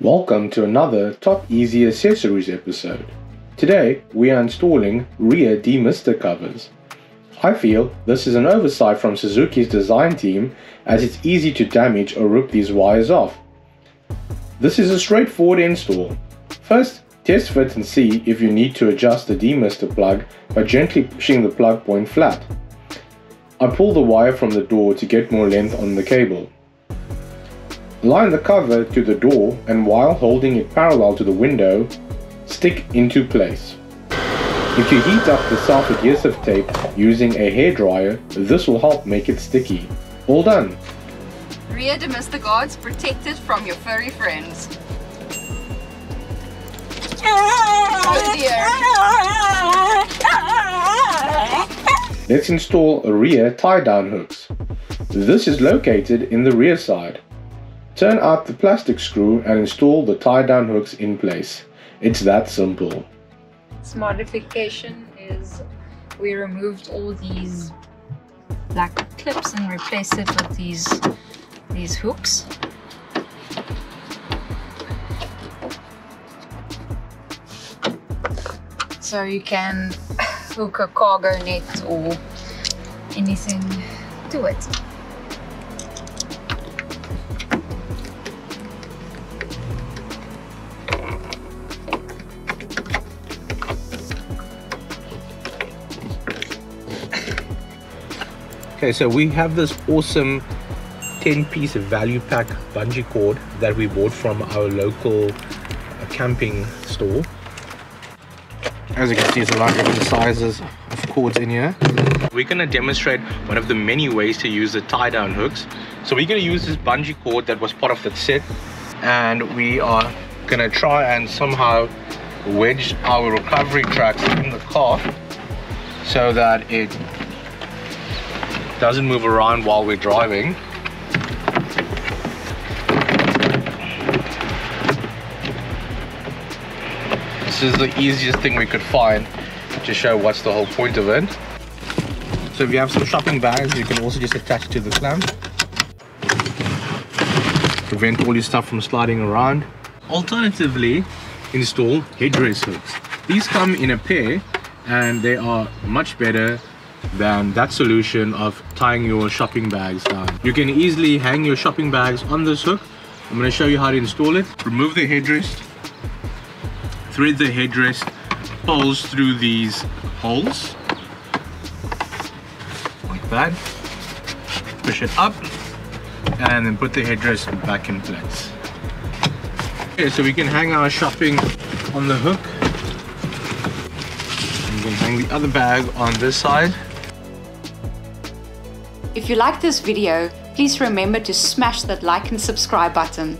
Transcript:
Welcome to another Top Easy Accessories episode. Today we are installing rear demister covers. I feel this is an oversight from Suzuki's design team as it's easy to damage or rip these wires off. This is a straightforward install. First, test fit and see if you need to adjust the demister plug by gently pushing the plug point flat. I pull the wire from the door to get more length on the cable. Line the cover to the door and while holding it parallel to the window, stick into place. If you heat up the self-adhesive tape using a hairdryer, this will help make it sticky. All done! Rear demister guards protected from your furry friends. Oh dear! Let's install rear tie-down hooks. This is located in the rear side. Turn out the plastic screw and install the tie-down hooks in place. It's that simple. This modification is we removed all these black clips and replaced it with these these hooks. So you can hook a cargo net or anything to it. Okay, so we have this awesome 10 piece value pack bungee cord that we bought from our local camping store. As you can see, it's a lot of different sizes of cords in here. We're gonna demonstrate one of the many ways to use the tie down hooks. So we're gonna use this bungee cord that was part of the set and we are gonna try and somehow wedge our recovery tracks in the car so that it doesn't move around while we're driving. This is the easiest thing we could find to show what's the whole point of it. So if you have some shopping bags, you can also just attach it to the clamp. Prevent all your stuff from sliding around. Alternatively, install headrest hooks. These come in a pair and they are much better than that solution of tying your shopping bags down. You can easily hang your shopping bags on this hook. I'm going to show you how to install it. Remove the headrest, thread the headrest poles through these holes like that. Push it up and then put the headrest back in place. Okay, so we can hang our shopping on the hook. We can hang the other bag on this side. If you like this video, please remember to smash that like and subscribe button.